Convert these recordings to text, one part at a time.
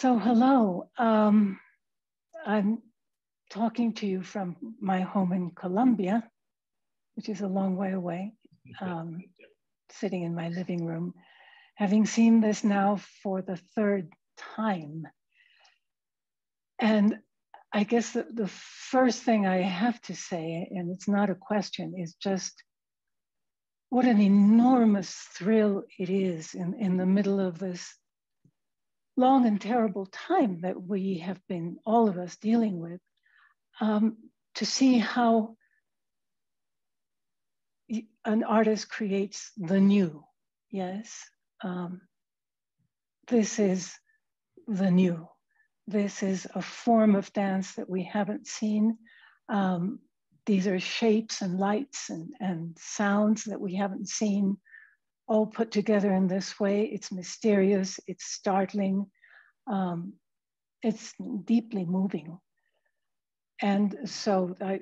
So, hello. Um, I'm talking to you from my home in Colombia, which is a long way away, um, sitting in my living room, having seen this now for the third time. And I guess the, the first thing I have to say, and it's not a question, is just what an enormous thrill it is in, in the middle of this long and terrible time that we have been, all of us, dealing with, um, to see how an artist creates the new. Yes, um, this is the new. This is a form of dance that we haven't seen. Um, these are shapes and lights and, and sounds that we haven't seen all put together in this way. It's mysterious, it's startling, um, it's deeply moving. And so I,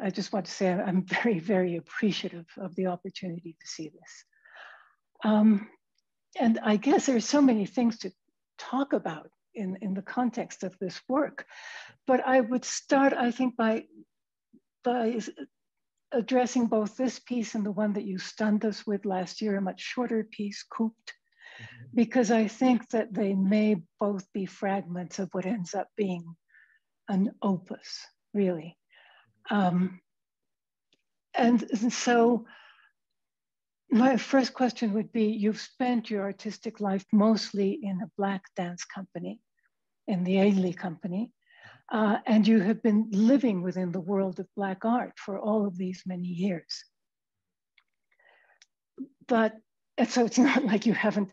I just want to say I'm very, very appreciative of the opportunity to see this. Um, and I guess there's so many things to talk about in, in the context of this work. But I would start, I think, by, by addressing both this piece and the one that you stunned us with last year, a much shorter piece, Cooped, mm-hmm. because I think that they may both be fragments of what ends up being an opus, really. Um, and, and so my first question would be, you've spent your artistic life mostly in a black dance company, in the Ailey company. Uh, and you have been living within the world of Black art for all of these many years. But, so it's not like you haven't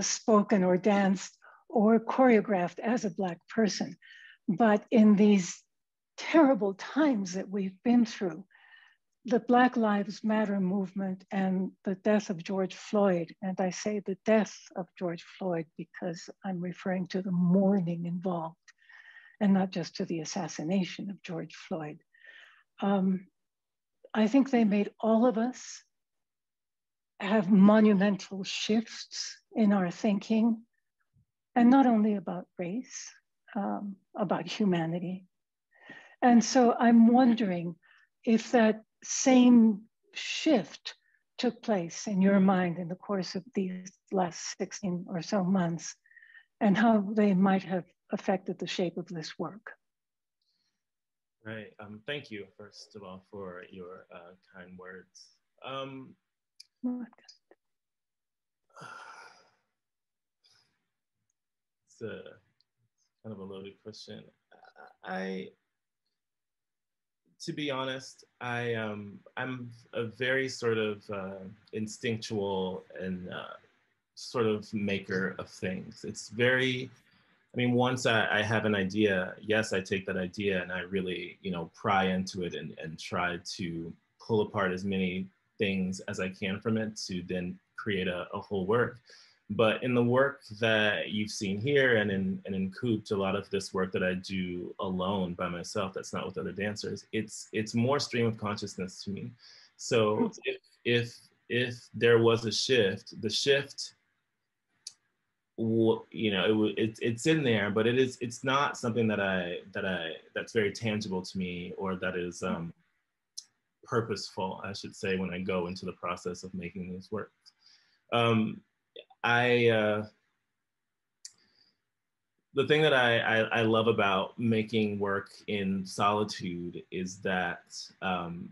spoken or danced or choreographed as a Black person. But in these terrible times that we've been through, the Black Lives Matter movement and the death of George Floyd, and I say the death of George Floyd because I'm referring to the mourning involved and not just to the assassination of George Floyd. Um, I think they made all of us have monumental shifts in our thinking, and not only about race, um, about humanity. And so I'm wondering if that same shift took place in your mind in the course of these last 16 or so months, and how they might have affected the shape of this work. Right. Um, thank you, first of all, for your uh, kind words. Um, it's a kind of a loaded question. I, to be honest, I um, I'm a very sort of uh, instinctual and uh, sort of maker of things. It's very I mean, once I, I, have an idea, yes, I take that idea and I really, you know, pry into it and, and try to pull apart as many things as I can from it to then create a, a whole work. But in the work that you've seen here and in and in Cooped, a lot of this work that I do alone by myself, that's not with other dancers, it's it's more stream of consciousness to me. So hmm. if if if there was a shift, the shift you know it, it, it's in there but it is it's not something that i that i that's very tangible to me or that is um purposeful i should say when i go into the process of making these works. Um i uh the thing that I, I, I love about making work in solitude is that um,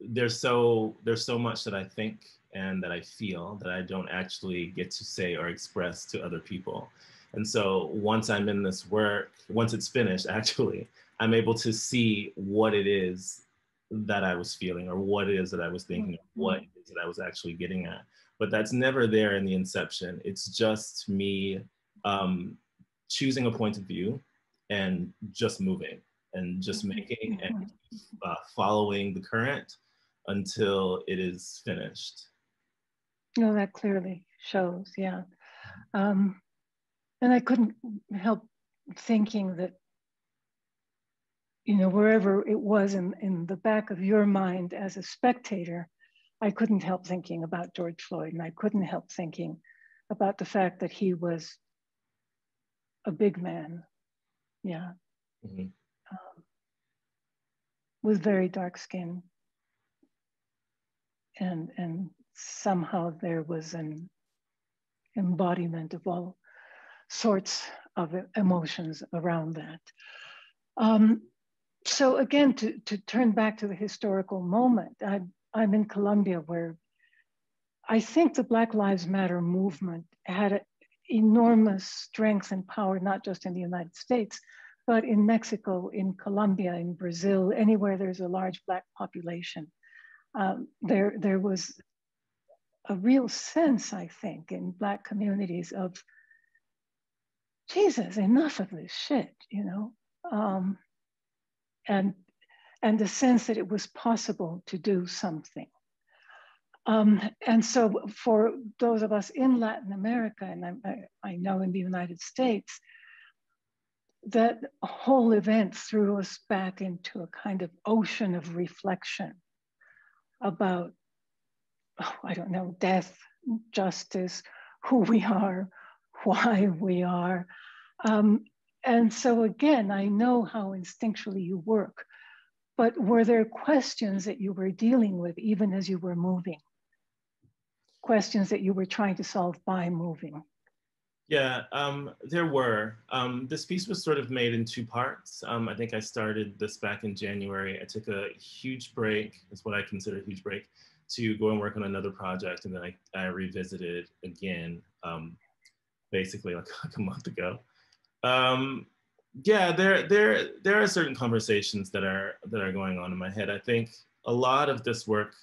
there's so there's so much that I think and that I feel that I don't actually get to say or express to other people. And so once I'm in this work, once it's finished, actually, I'm able to see what it is that I was feeling or what it is that I was thinking, mm-hmm. what it is that I was actually getting at. But that's never there in the inception. It's just me um, choosing a point of view and just moving and just mm-hmm. making and uh, following the current until it is finished. No, that clearly shows, yeah. Um, and I couldn't help thinking that, you know, wherever it was in, in the back of your mind as a spectator, I couldn't help thinking about George Floyd and I couldn't help thinking about the fact that he was a big man. Yeah. Mm-hmm. Um, with very dark skin. And, and somehow there was an embodiment of all sorts of emotions around that. Um, so again, to, to turn back to the historical moment, I, I'm in Colombia where I think the Black Lives Matter movement had enormous strength and power, not just in the United States, but in Mexico, in Colombia, in Brazil, anywhere there's a large Black population. Um, there, there was a real sense, I think, in Black communities of, Jesus, enough of this shit, you know? Um, and, and the sense that it was possible to do something. Um, and so for those of us in Latin America, and I, I know in the United States, that whole event threw us back into a kind of ocean of reflection about, oh, I don't know, death, justice, who we are, why we are. Um, and so again, I know how instinctually you work, but were there questions that you were dealing with even as you were moving? Questions that you were trying to solve by moving? Yeah, um, there were. Um, this piece was sort of made in two parts. Um, I think I started this back in January. I took a huge break, is what I consider a huge break, to go and work on another project. And then I, I revisited again, um, basically like, like a month ago um, yeah, there there there are certain conversations that are that are going on in my head. I think a lot of this work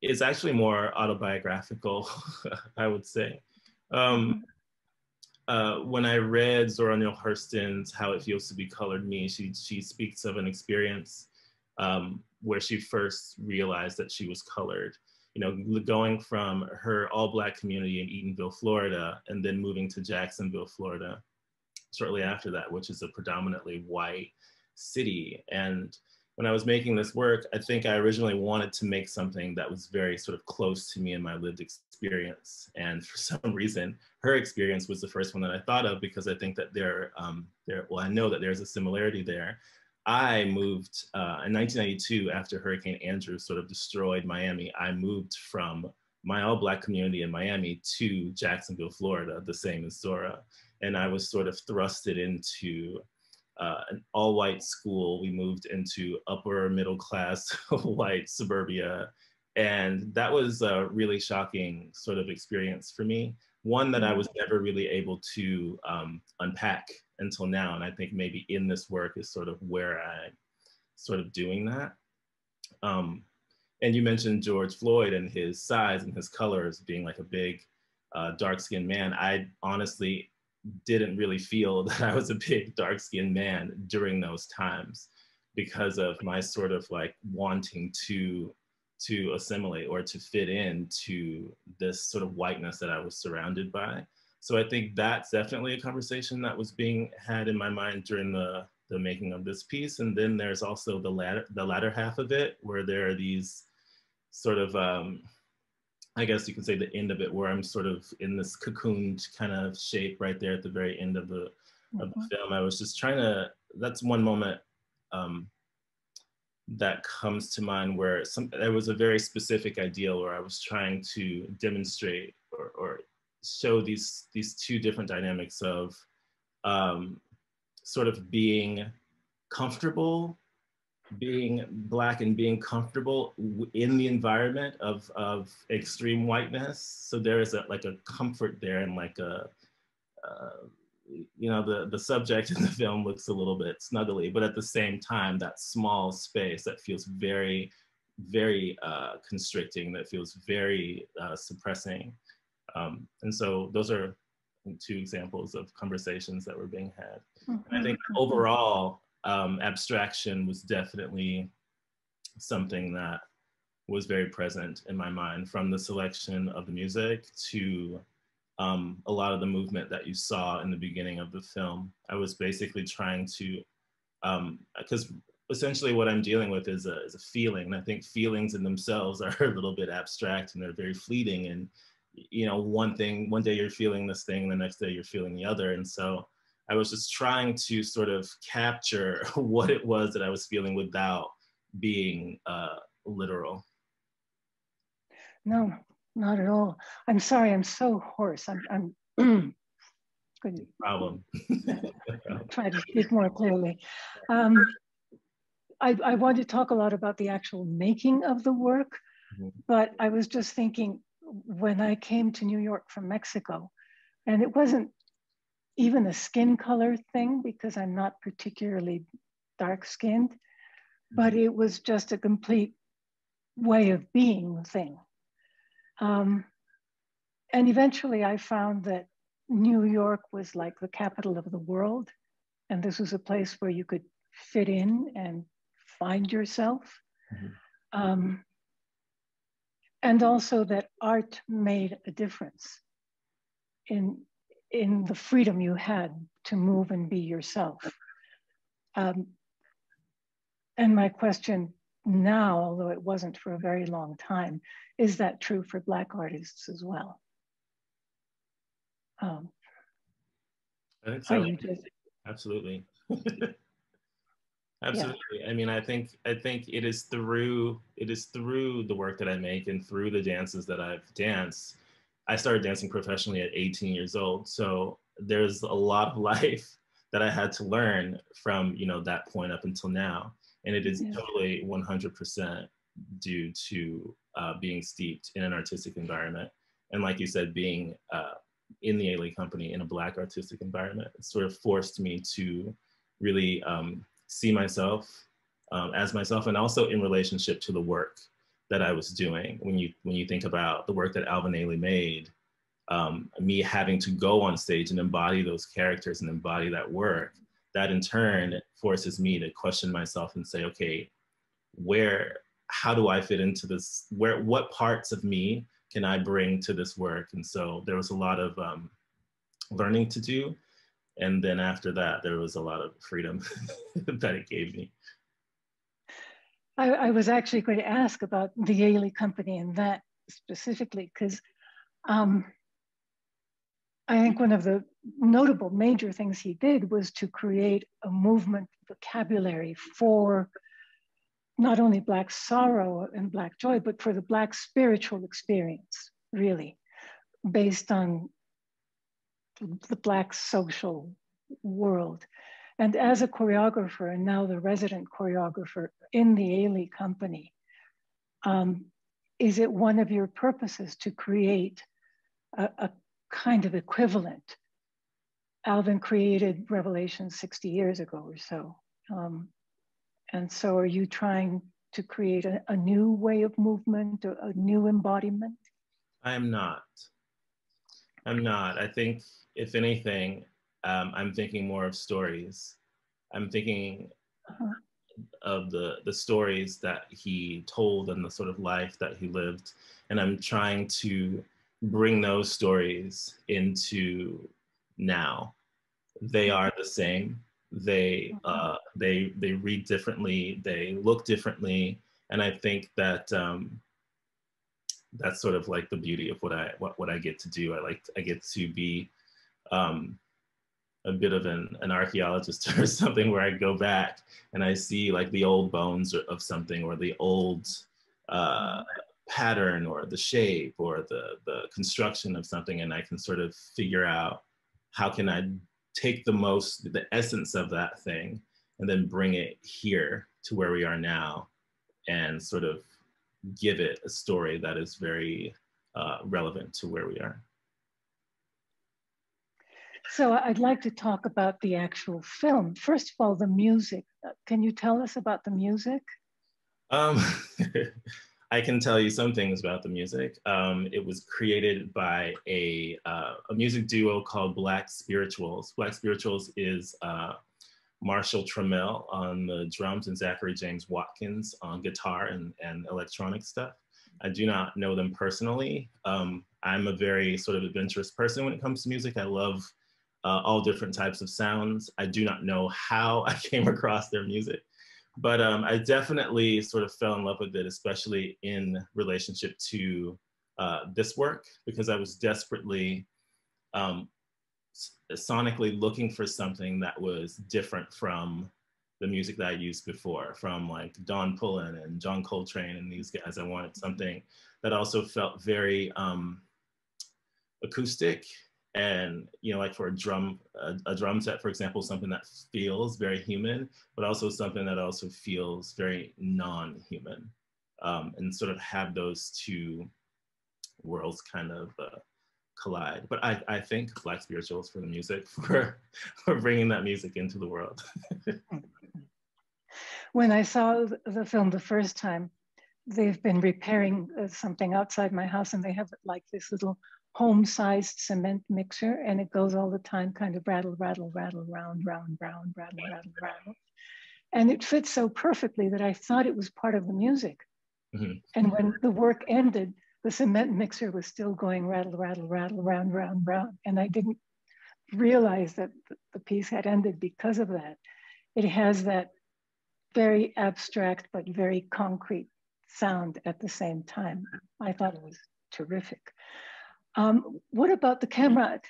is actually more autobiographical, I would say. Um, uh, when I read Zora Neale Hurston's "How It Feels to Be Colored Me," she she speaks of an experience um, where she first realized that she was colored. You know, going from her all-black community in Eatonville, Florida, and then moving to Jacksonville, Florida, shortly after that, which is a predominantly white city. And when I was making this work, I think I originally wanted to make something that was very sort of close to me in my lived experience. And for some reason, her experience was the first one that I thought of because I think that there, um, there well, I know that there's a similarity there. I moved uh, in 1992 after Hurricane Andrew sort of destroyed Miami. I moved from my all black community in Miami to Jacksonville, Florida, the same as Zora and I was sort of thrusted into uh, an all white school. We moved into upper middle class white suburbia. And that was a really shocking sort of experience for me. One that I was never really able to um, unpack until now. And I think maybe in this work is sort of where I sort of doing that. Um, and you mentioned George Floyd and his size and his colors being like a big uh, dark skinned man. I honestly didn't really feel that I was a big dark skinned man during those times because of my sort of like wanting to to assimilate or to fit into this sort of whiteness that I was surrounded by. So I think that's definitely a conversation that was being had in my mind during the the making of this piece. And then there's also the latter the latter half of it where there are these sort of um, I guess you could say the end of it where I'm sort of in this cocooned kind of shape right there at the very end of the, mm-hmm. of the mm-hmm. film. I was just trying to, that's one moment um, that comes to mind where some, there was a very specific ideal where I was trying to demonstrate or, or show these, these two different dynamics of um, sort of being comfortable being black and being comfortable in the environment of, of extreme whiteness. So there is a, like a comfort there and like a, uh, you know, the, the subject in the film looks a little bit snuggly, but at the same time, that small space that feels very, very uh, constricting, that feels very uh, suppressing. Um, and so those are two examples of conversations that were being had. I think mm-hmm. overall, um, abstraction was definitely something that was very present in my mind from the selection of the music to um, a lot of the movement that you saw in the beginning of the film. I was basically trying to, because um, essentially what I'm dealing with is a, is a feeling. And I think feelings in themselves are a little bit abstract and they're very fleeting. And you know, one thing, one day you're feeling this thing, the next day you're feeling the other. And so I was just trying to sort of capture what it was that I was feeling without being uh, literal. No, not at all. I'm sorry, I'm so hoarse. I'm, I'm Good problem. try to speak more clearly. Um, I, I want to talk a lot about the actual making of the work, mm-hmm. but I was just thinking when I came to New York from Mexico, and it wasn't even a skin color thing because I'm not particularly dark skinned, but mm-hmm. it was just a complete way of being thing. Um, and eventually I found that New York was like the capital of the world. And this was a place where you could fit in and find yourself. Mm-hmm. Um, and also that art made a difference in, in the freedom you had to move and be yourself. Um, and my question now, although it wasn't for a very long time, is that true for Black artists as well? Um, I think so. Absolutely. Absolutely. Yeah. I mean, I think I think it is through it is through the work that I make and through the dances that I've danced. I started dancing professionally at 18 years old, so there's a lot of life that I had to learn from you know that point up until now, and it is yeah. totally 100% due to uh, being steeped in an artistic environment, and like you said, being uh, in the Ailey company in a Black artistic environment. It sort of forced me to really um, see myself um, as myself and also in relationship to the work that I was doing. When you, when you think about the work that Alvin Ailey made, um, me having to go on stage and embody those characters and embody that work, that in turn forces me to question myself and say, okay, where, how do I fit into this? Where, what parts of me can I bring to this work? And so there was a lot of um, learning to do. And then after that, there was a lot of freedom that it gave me. I, I, was actually going to ask about the Ailey company and that specifically, because um, I think one of the notable major things he did was to create a movement vocabulary for not only Black sorrow and Black joy, but for the Black spiritual experience, really, based on the Black social world. And as a choreographer, and now the resident choreographer in the Ailey company, um, is it one of your purposes to create a, a kind of equivalent? Alvin created Revelation 60 years ago or so. Um, and so are you trying to create a, a new way of movement, or a new embodiment? I am not. I'm not. I think, if anything, um, I'm thinking more of stories. I'm thinking uh-huh. of the the stories that he told and the sort of life that he lived, and I'm trying to bring those stories into now. They are the same. They mm-hmm. uh, they they read differently. They look differently. And i think that um, that's sort of like the beauty of what i what, what i get to do. I like i get to be um, a bit of an, an archaeologist or something where i go back and i see like the old bones of something or the old uh, pattern or the shape or the the construction of something and i can sort of figure out how can i take the most, the essence of that thing, and then bring it here to where we are now and sort of give it a story that is very uh, relevant to where we are. So I'd like to talk about the actual film. First of all, the music. Can you tell us about the music? Um, I can tell you some things about the music. Um, it was created by a, uh, a music duo called Black Spirituals. Black Spirituals is uh, Marshall Trammell on the drums and Zachary James Watkins on guitar and, and electronic stuff. I do not know them personally. Um, I'm a very sort of adventurous person when it comes to music. I love uh, all different types of sounds. I do not know how I came across their music but um, I definitely sort of fell in love with it, especially in relationship to uh, this work because I was desperately um, sonically looking for something that was different from the music that I used before, from like Don Pullen and John Coltrane and these guys. I wanted something that also felt very um, acoustic and you know like for a drum a, a, drum set for example something that feels very human but also something that also feels very non-human. Um, and sort of have those two worlds kind of uh, collide. But I, I black spirituals for the music for for bringing that music into the world. When i saw the film the first time they've been repairing uh, something outside my house and they have like this little home-sized cement mixer and it goes all the time, kind of rattle, rattle, rattle, round, round, round, rattle, rattle, rattle. And it fits so perfectly that I thought it was part of the music. Mm-hmm. And when the work ended, the cement mixer was still going rattle, rattle, rattle, round, round, round. And I didn't realize that the piece had ended because of that. It has that very abstract but very concrete sound at the same time. I thought it was terrific. Um, what about the camera?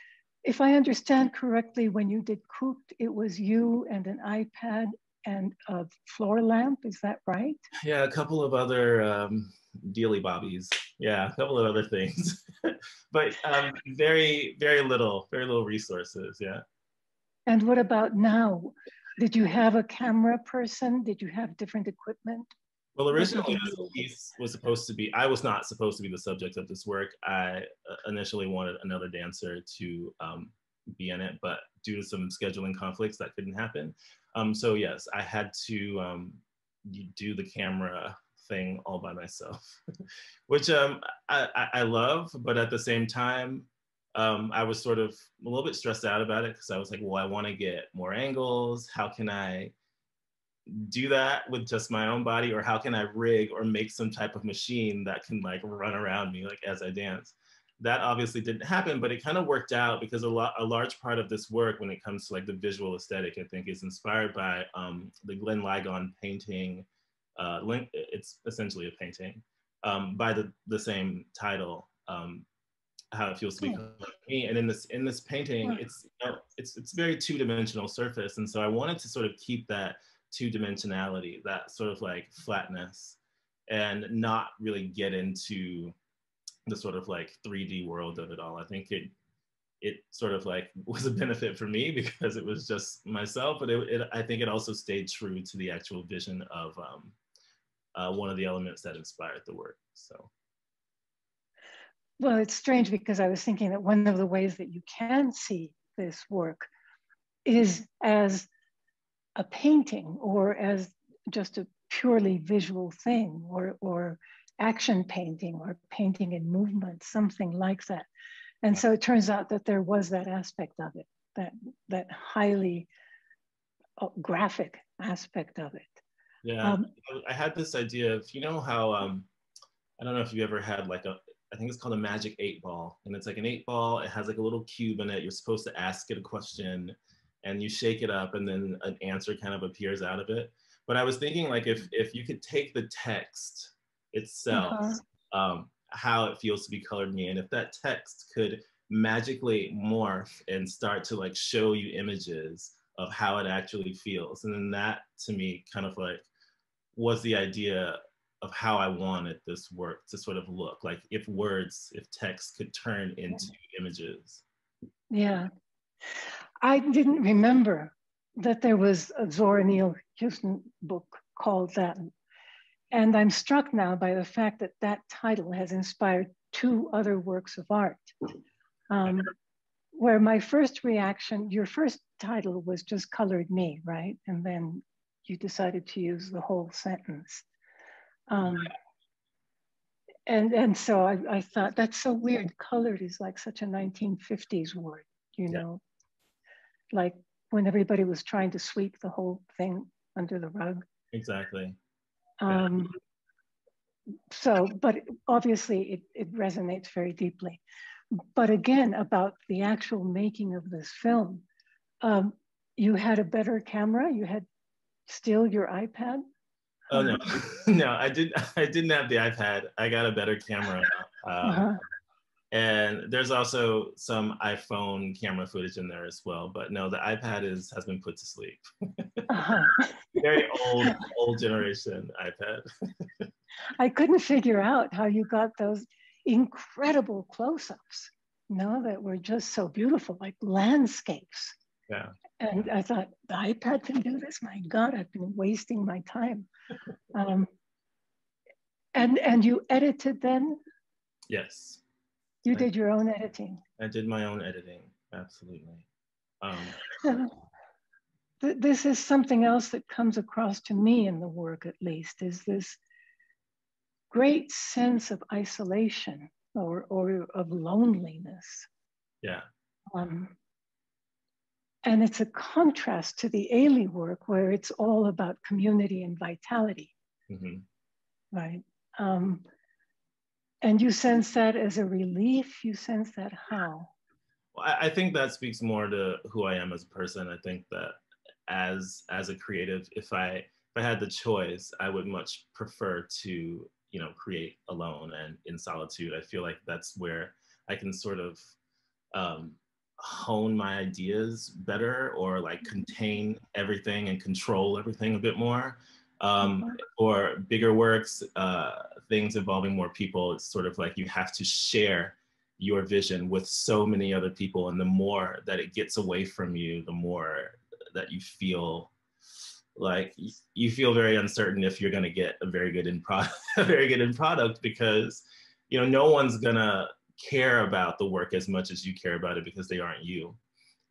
If I understand correctly, when you did Cooped, it was you and an iPad and a floor lamp, is that right? Yeah, a couple of other um, dealy bobbies. Yeah, a couple of other things. but um, very, very little, very little resources, yeah. And what about now? Did you have a camera person? Did you have different equipment? Well, originally this piece was supposed to be, I was not supposed to be the subject of this work. I uh, initially wanted another dancer to um, be in it, but due to some scheduling conflicts, that couldn't happen. Um, so yes, I had to um, do the camera thing all by myself, which um, I, I, love, but at the same time, um, I was sort of a little bit stressed out about it because I was like, well, I want to get more angles. How can I do that with just my own body or how can i rig or make some type of machine that can like run around me like as i dance? That obviously didn't happen but it kind of worked out because a lot a large part of this work when it comes to like the visual aesthetic i think is inspired by um, the glenn ligon painting uh, it's essentially a painting um, by the, the same title um, how it feels to be me. And in this in this painting it's you know, it's it's very two-dimensional surface. And so i wanted to sort of keep that two dimensionality, that sort of like flatness, and not really get into the sort of like 3D world of it all. I think it it sort of like was a benefit for me because it was just myself, but it, it I think it also stayed true to the actual vision of um, uh, one of the elements that inspired the work. So. Well, it's strange because I was thinking that one of the ways that you can see this work is as a painting or as just a purely visual thing or, or action painting or painting in movement, something like that. And so it turns out that there was that aspect of it, that, that highly uh, graphic aspect of it. Yeah, um, I had this idea of, you know how, um, I don't know if you ever had like a, I think it's called a magic eight ball. And it's like an eight ball, it has like a little cube in it. You're supposed to ask it a question and you shake it up and then an answer kind of appears out of it. But I was thinking like if, if you could take the text itself, uh-huh. um, how it feels to be colored me, and if that text could magically morph and start to like show you images of how it actually feels. And then that to me kind of like was the idea of how I wanted this work to sort of look like if words, if text could turn into images. Yeah. I didn't remember that there was a Zora Neale Hurston book called that. And I'm struck now by the fact that that title has inspired two other works of art. Um, where my first reaction, your first title was just Colored Me, right? And then you decided to use the whole sentence. Um, and, and so I, I thought that's so weird. Colored is like such a 1950s word, you know? Like when everybody was trying to sweep the whole thing under the rug. Exactly. Um, so, but obviously it, it resonates very deeply. But again, about the actual making of this film, um, you had a better camera. You had still your iPad. Oh no, no, I didn't. I didn't have the iPad. I got a better camera. Um, uh-huh. And there's also some iPhone camera footage in there as well. But no, the iPad is has been put to sleep. uh-huh. Very old, old generation iPad. I couldn't figure out how you got those incredible close-ups, you know, that were just so beautiful, like landscapes. Yeah. And I thought, the iPad can do this? My God, I've been wasting my time. Um, and and you edited then? Yes. You did your own editing. I did my own editing, absolutely. Um, this is something else that comes across to me in the work, at least, is this great sense of isolation or, or of loneliness. Yeah. Um, and it's a contrast to the Ailey work where it's all about community and vitality. Mm-hmm. Right. Um, and you sense that as a relief? You sense that how? Well, I think that speaks more to who I am as a person. I think that as as a creative, if I if I had the choice, I would much prefer to you know create alone and in solitude. I feel like that's where I can sort of um, hone my ideas better or like contain everything and control everything a bit more um, mm-hmm. or bigger works, uh, things involving more people, it's sort of like you have to share your vision with so many other people. And the more that it gets away from you, the more that you feel like you feel very uncertain if you're going to get a very good in product, a very good in product because you know no one's gonna care about the work as much as you care about it because they aren't you.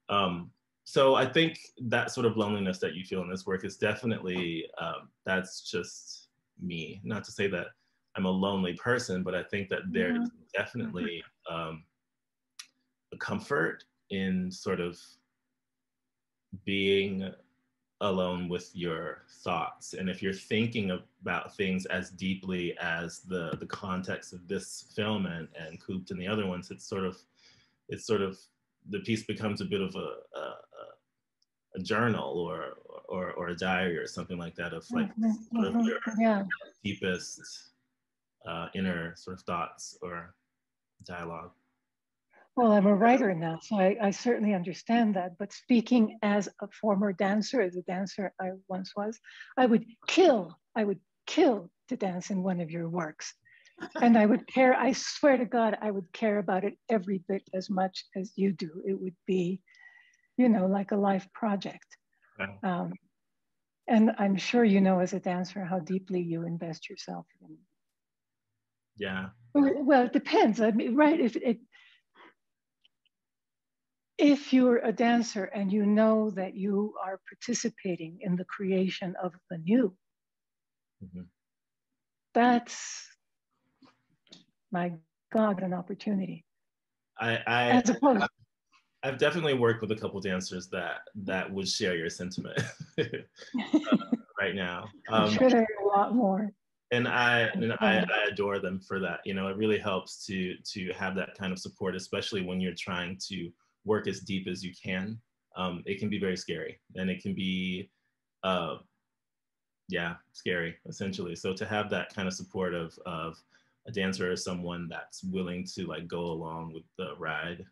Um, so I think that sort of loneliness that you feel in this work is definitely um, that's just me. Not to say that I'm a lonely person, but I think that there's mm-hmm. definitely um, a comfort in sort of being alone with your thoughts and if you're thinking about things as deeply as the the context of this film and and cooped and the other ones it's sort of it's sort of the piece becomes a bit of a, a, a journal or, or or a diary or something like that of like mm-hmm, sort of mm-hmm, your yeah. deepest uh, inner sort of thoughts or dialogue. Well, I'm a writer now, so I, I, certainly understand that. But speaking as a former dancer, as a dancer I once was, I would kill, I would kill to dance in one of your works. And I would care, I swear to God, I would care about it every bit as much as you do. It would be you know, like a life project. Um, and I'm sure you know as a dancer how deeply you invest yourself in. Yeah. Well, it depends. I mean, right? If it, if you're a dancer and you know that you are participating in the creation of the new, mm-hmm. that's my God, an opportunity. I, I, As opposed, I've definitely worked with a couple dancers that that would share your sentiment uh, right now. Um, I'm sure there are a lot more. And I and I, I adore them for that. You know, it really helps to to have that kind of support, especially when you're trying to work as deep as you can. Um, it can be very scary, and it can be, uh, yeah, scary essentially. So to have that kind of support of of a dancer or someone that's willing to like go along with the ride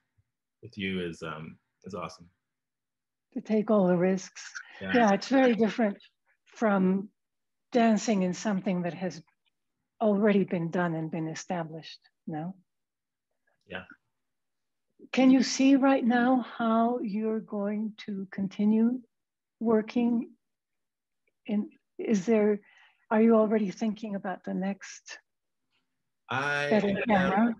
with you is um, is awesome. To take all the risks. Yeah. yeah, it's very different from dancing in something that has already been done and been established. No. Yeah. Can you see right now how you're going to continue working? In is there? Are you already thinking about the next? I am,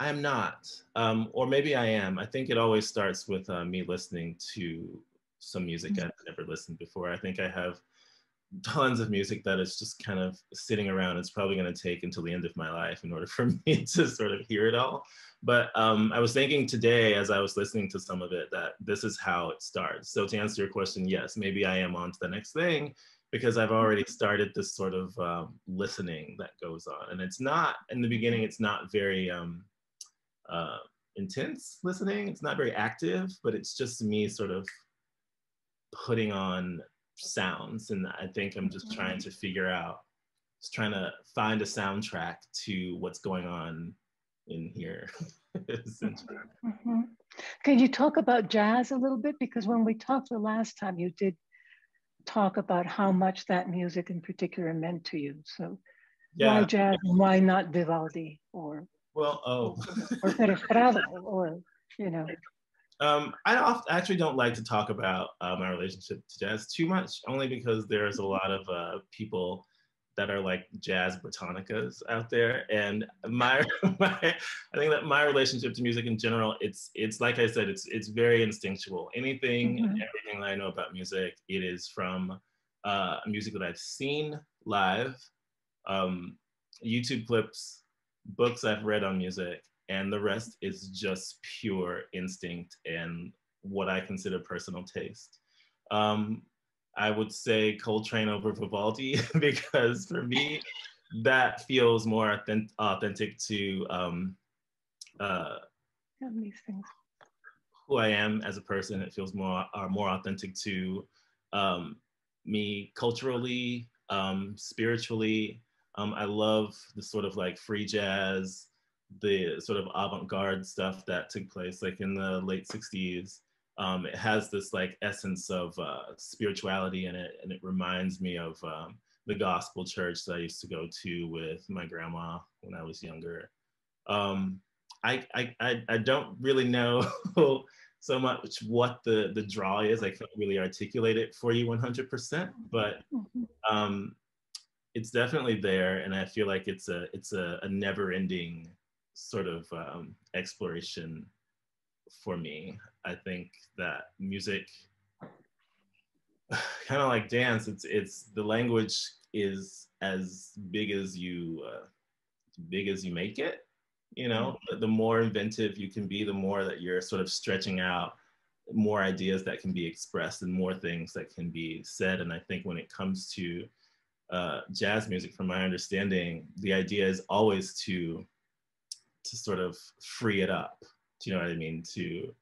I'm not, um, or maybe I am. I think it always starts with uh, me listening to some music mm-hmm. I've never listened before. I think I have tons of music that is just kind of sitting around. It's probably going to take until the end of my life in order for me to sort of hear it all. But um, I was thinking today, as I was listening to some of it, that this is how it starts. So to answer your question, yes, maybe I am on to the next thing because I've already mm-hmm. started this sort of um, listening that goes on. And it's not, in the beginning, it's not very, um, uh, intense listening. It's not very active, but it's just me sort of putting on sounds. And I think I'm just trying to figure out, just trying to find a soundtrack to what's going on in here. mm-hmm. Can you talk about jazz a little bit? Because when we talked the last time, you did talk about how much that music in particular meant to you. So yeah. why jazz and why not Vivaldi or well, oh, or Pérez Prado or you know. Um, I often, actually don't like to talk about uh, my relationship to jazz too much, only because there's a lot of uh, people that are like jazz Britannicas out there. And my, my, I think that my relationship to music in general, it's it's like I said, it's it's very instinctual. Anything, mm-hmm. everything that I know about music, it is from uh, music that I've seen live, um, YouTube clips, books I've read on music, and the rest is just pure instinct and what I consider personal taste. Um, I would say Coltrane over Vivaldi because for me, that feels more authentic, authentic to um, uh, who I am as a person. It feels more uh, more authentic to um, me culturally, um, spiritually. Um, I love the sort of like free jazz, the sort of avant-garde stuff that took place like in the late 60s um, it has this like essence of uh, spirituality in it, and it reminds me of um, the gospel church that I used to go to with my grandma when I was younger. Um, I, I, I, I don't really know so much what the, the draw is. I can't really articulate it for you 100%, but mm-hmm. um, it's definitely there. And I feel like it's a, it's a, a never ending sort of um, exploration for me. I think that music, kind of like dance, it's it's the language is as big as you uh, big as you make it. You know, mm-hmm. the more inventive you can be, the more that you're sort of stretching out more ideas that can be expressed and more things that can be said. And I think when it comes to uh, jazz music, from my understanding, the idea is always to to sort of free it up. Do you know what I mean? To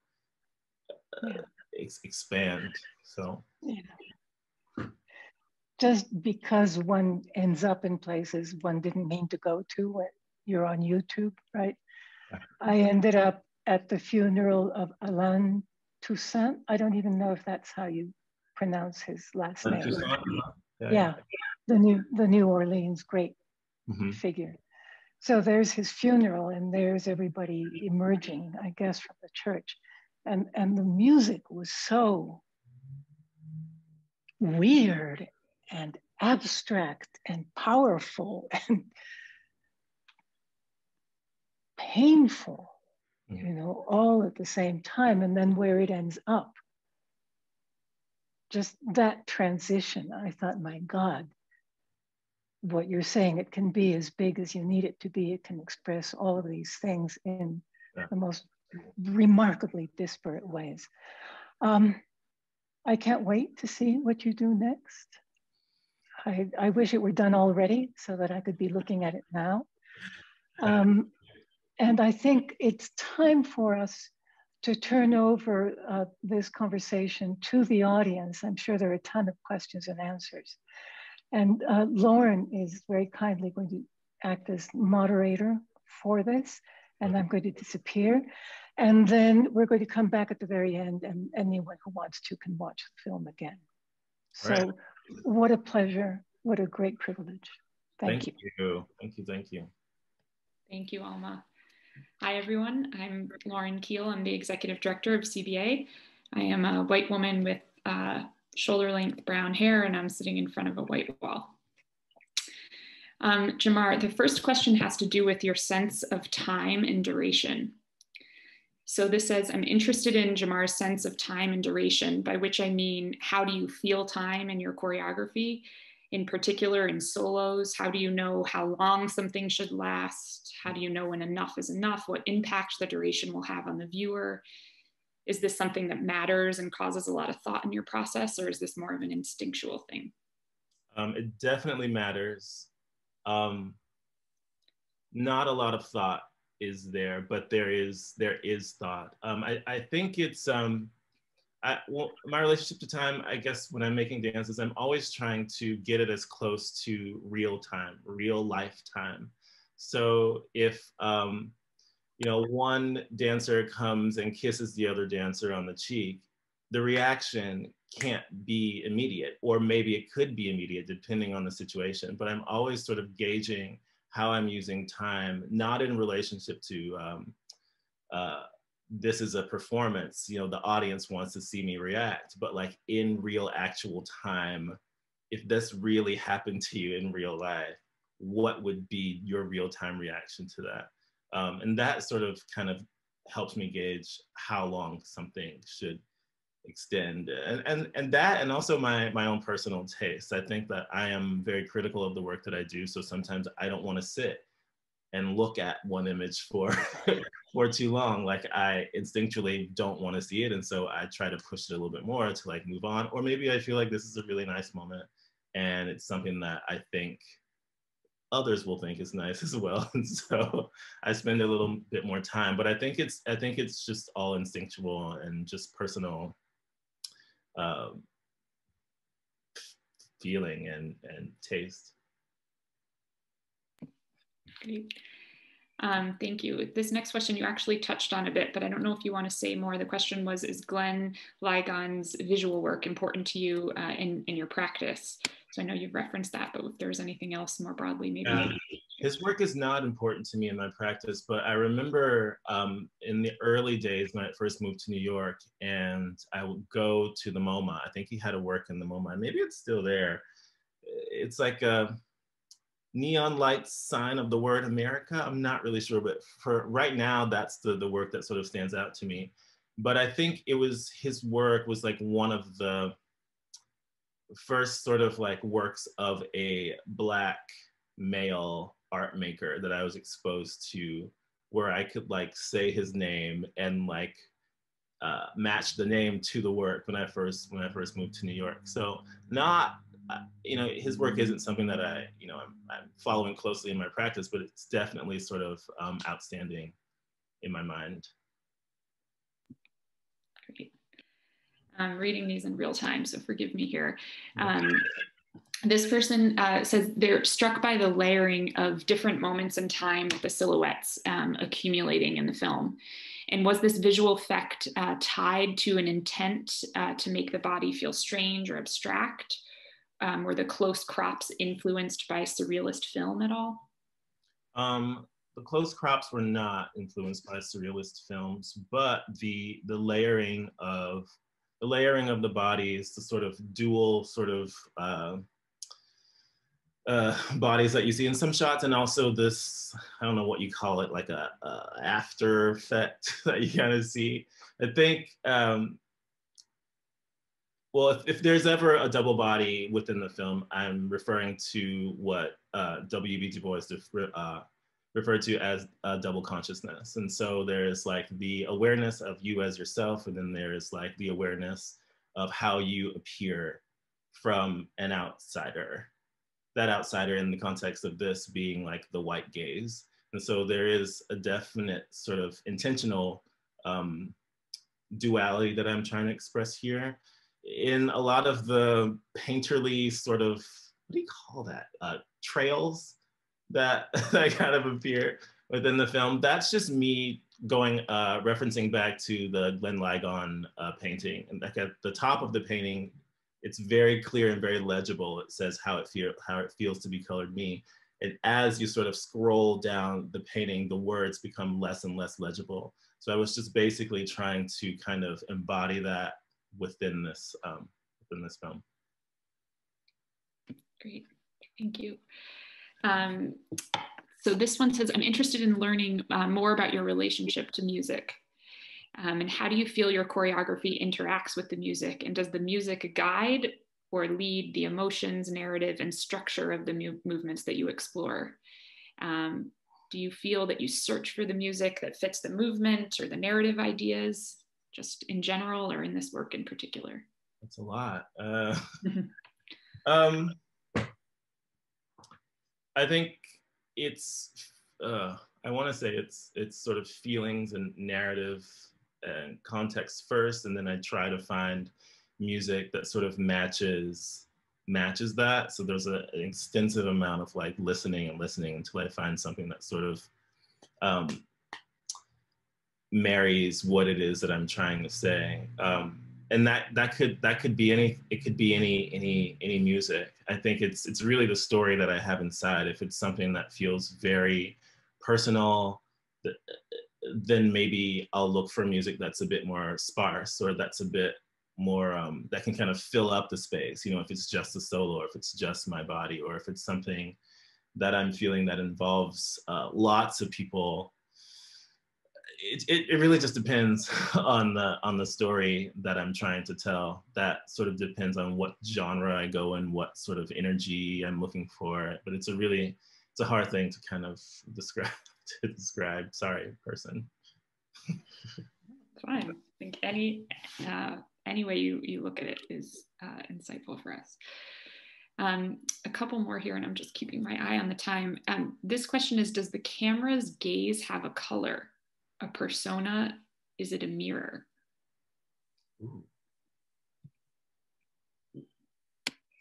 ex- expand. So. Yeah. Just because one ends up in places one didn't mean to go to when you're on YouTube, right? I ended up at the funeral of Allen Toussaint. I don't even know if that's how you pronounce his last name. Yeah, yeah, the new the New Orleans great mm-hmm. figure. So there's his funeral, and there's everybody emerging, I guess, from the church and and the music was so weird and abstract and powerful and painful mm. you know all at the same time and then where it ends up just that transition i thought my god what you're saying it can be as big as you need it to be it can express all of these things in yeah. the most remarkably disparate ways. Um, I can't wait to see what you do next. I, I wish it were done already so that I could be looking at it now. Um, and I think it's time for us to turn over uh, this conversation to the audience. I'm sure there are a ton of questions and answers. And uh, Lauren is very kindly going to act as moderator for this, and I'm going to disappear. And then we're going to come back at the very end and anyone who wants to can watch the film again. So right. what a pleasure. What a great privilege. Thank, thank you. you. Thank you. Thank you. Thank you, Alma. Hi, everyone. I'm Lauren Keel. I'm the executive director of CBA. I am a white woman with uh, shoulder length brown hair, and I'm sitting in front of a white wall. Um, Jamar, the first question has to do with your sense of time and duration. So this says, I'm interested in Jamar's sense of time and duration, by which I mean, how do you feel time in your choreography? In particular, in solos, how do you know how long something should last? How do you know when enough is enough? What impact the duration will have on the viewer? Is this something that matters and causes a lot of thought in your process, or is this more of an instinctual thing? Um, it definitely matters. Um, not a lot of thought is there, but there is there is thought. Um, I, I think it's um, I, well, my relationship to time. I guess when I'm making dances, I'm always trying to get it as close to real time, real life time. So if um, you know, one dancer comes and kisses the other dancer on the cheek, the reaction can't be immediate, or maybe it could be immediate depending on the situation. But I'm always sort of gauging how I'm using time, not in relationship to um, uh, this is a performance, you know, the audience wants to see me react, but like in real actual time, if this really happened to you in real life, what would be your real time reaction to that? Um, and that sort of kind of helps me gauge how long something should extend. And, and and that and also my my own personal taste. I think that i am very critical of the work that i do. So sometimes i don't want to sit and look at one image for for too long. Like i instinctually don't want to see it. And so i try to push it a little bit more to like move on. Or maybe i feel like this is a really nice moment and it's something that i think others will think is nice as well and so i spend a little bit more time but i think it's i think it's just all instinctual and just personal um, feeling and and taste Great. Um, thank you. This next question you actually touched on a bit, but I don't know if you want to say more. The question was, is Glenn Ligon's visual work important to you uh, in, in your practice? So I know you've referenced that, but if there's anything else more broadly, maybe. Um, his work is not important to me in my practice, but I remember um, in the early days when I first moved to New York and I would go to the MoMA. I think he had a work in the MoMA. Maybe it's still there. It's like a, neon light sign of the word America. I'm not really sure, but for right now, that's the, the work that sort of stands out to me. But I think it was his work was like one of the first sort of like works of a black male art maker that I was exposed to where I could like say his name and like uh, match the name to the work when I first when I first moved to New York. So not you know, his work isn't something that I, you know, I'm, I'm following closely in my practice, but it's definitely sort of um, outstanding in my mind. Great. I'm reading these in real time, so forgive me here. Um, this person uh, says they're struck by the layering of different moments in time, with the silhouettes um, accumulating in the film. And was this visual effect uh, tied to an intent uh, to make the body feel strange or abstract? um, were the close crops influenced by surrealist film at all? Um, the close crops were not influenced by surrealist films, but the the layering of the layering of the bodies, the sort of dual sort of uh, uh, bodies that you see in some shots, and also this I don't know what you call it, like a, a after effect that you kind of see. I think um, well, if, if, there's ever a double body within the film, I'm referring to what uh, W.B. Du Bois uh, referred to as a double consciousness. And so there's like the awareness of you as yourself, and then there's like the awareness of how you appear from an outsider. That outsider in the context of this being like the white gaze. And so there is a definite sort of intentional um, duality that I'm trying to express here in a lot of the painterly sort of what do you call that uh, trails that that kind of appear within the film. That's just me going uh, referencing back to the glenn ligon uh, painting. And like at the top of the painting it's very clear and very legible. It says how it feel how it feels to be colored me. And as you sort of scroll down the painting the words become less and less legible. So i was just basically trying to kind of embody that within this um, within this film. Great, thank you. Um, so this one says, I'm interested in learning uh, more about your relationship to music. Um, and how do you feel your choreography interacts with the music? And does the music guide or lead the emotions, narrative, and structure of the mu- movements that you explore? Um, do you feel that you search for the music that fits the movement or the narrative ideas? just in general or in this work in particular? That's a lot. Uh, um, I think it's, uh, I want to say it's, it's sort of feelings and narrative and context first, and then I try to find music that sort of matches matches that. So there's a, an extensive amount of like listening and listening until I find something that sort of um, marries what it is that I'm trying to say. Um, and that that could that could be any it could be any any any music. I think it's it's really the story that I have inside. If it's something that feels very personal, then maybe I'll look for music that's a bit more sparse or that's a bit more um, that can kind of fill up the space. You know, if it's just a solo, or if it's just my body, or if it's something that I'm feeling that involves uh, lots of people. It, it, it, really just depends on the on the story that I'm trying to tell. That sort of depends on what genre I go in, what sort of energy I'm looking for. But it's a really it's a hard thing to kind of describe to describe. Sorry, person. Fine. I think any uh, any way you you look at it is uh, insightful for us. Um, a couple more here, and I'm just keeping my eye on the time. Um, this question is Does the camera's gaze have a color, a persona? Is it a mirror? Ooh.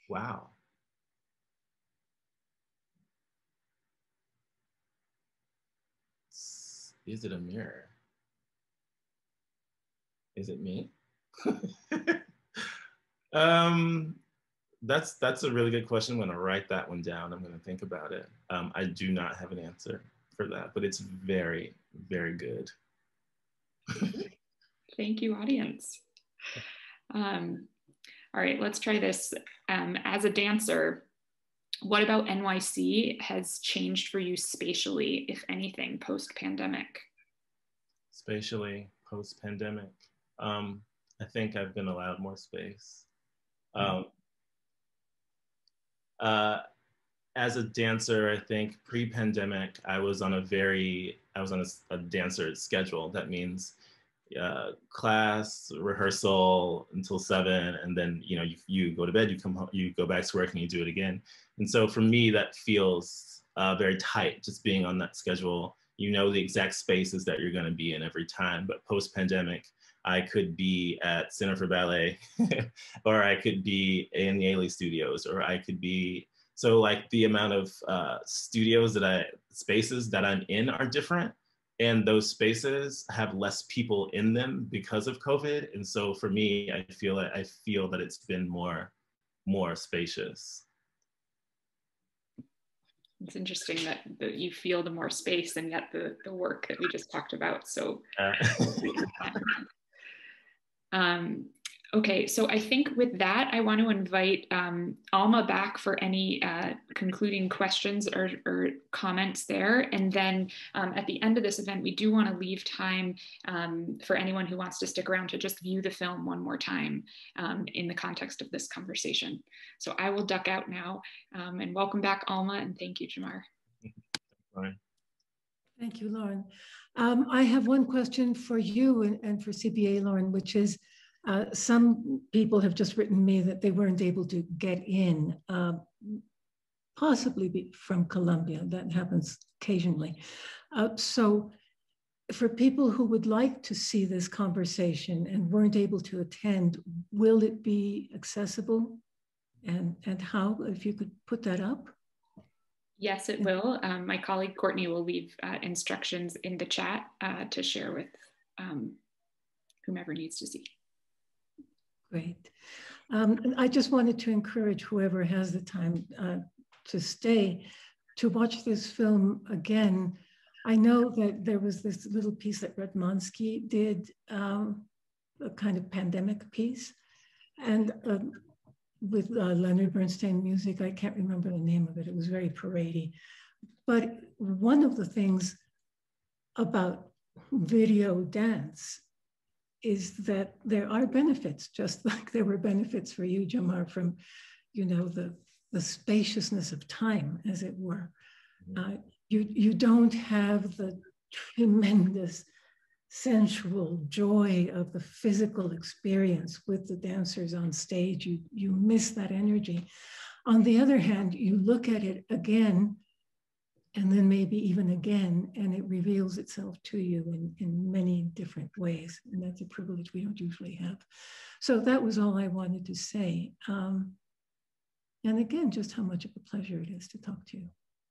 Wow. Is it a mirror? Is it me? um, that's that's a really good question. I'm to write that one down. I'm to think about it. Um, I do not have an answer for that, but it's very, very good. Thank you, audience. Um, all right, let's try this. Um, as a dancer, what about NYC has changed for you spatially, if anything, post pandemic? Spatially, post pandemic. Um, I think I've been allowed more space. Um, uh, as a dancer, I think pre-pandemic, I was on a very, I was on a, a dancer schedule. That means uh, class, rehearsal until seven, and then you know you, you go to bed, you come home, you go back to work, and you do it again. And so for me, that feels uh, very tight, just being on that schedule. You know the exact spaces that you're going to be in every time. But post-pandemic, I could be at Center for Ballet, or I could be in the Ailey Studios, or I could be so like the amount of uh, studios that I spaces that I'm in are different, and those spaces have less people in them because of COVID. And so for me, I feel like I feel that it's been more more spacious. It's interesting that, that you feel the more space and yet the, the work that we just talked about. So uh. Um, okay, so I think with that, I want to invite um, Alma back for any uh, concluding questions or, or, comments there. And then um, at the end of this event, we do want to leave time um, for anyone who wants to stick around to just view the film one more time um, in the context of this conversation. So I will duck out now um, and welcome back Alma and thank you, Jamar. Bye. Thank you, Lauren. Um, I have one question for you and, and for CBA, Lauren, which is uh, some people have just written me that they weren't able to get in, uh, possibly from Colombia. That happens occasionally. Uh, so for people who would like to see this conversation and weren't able to attend, will it be accessible? And, and how, if you could put that up? Yes, it will. Um, my colleague Courtney will leave uh, instructions in the chat uh, to share with um, whomever needs to see. Great. Um, I just wanted to encourage whoever has the time uh, to stay to watch this film again. I know that there was this little piece that Ratmansky did, um, a kind of pandemic piece. And uh, with uh, Leonard Bernstein music. I can't remember the name of it. It was very parady. But one of the things about video dance is that there are benefits, just like there were benefits for you, Jamar, from, you know, the, the spaciousness of time, as it were. Mm-hmm. Uh, you, you don't have the tremendous sensual joy of the physical experience with the dancers on stage. You, you miss that energy. On the other hand, you look at it again and then maybe even again, and it reveals itself to you in, in many different ways. And that's a privilege we don't usually have. So that was all I wanted to say. Um, and again, just how much of a pleasure it is to talk to you.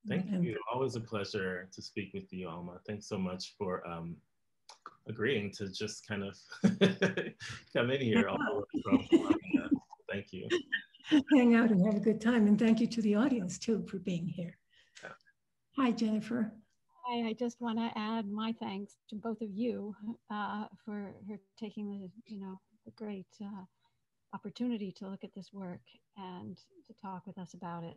Thank and, you. Always a pleasure to speak with you, Alma. Thanks so much for um, agreeing to just kind of come in here all from Colombia. Thank you. Hang out and have a good time. And thank you to the audience too for being here. Hi, Jennifer. Hi, I just want to add my thanks to both of you uh, for, for taking the, you know, the great uh, opportunity to look at this work and to talk with us about it.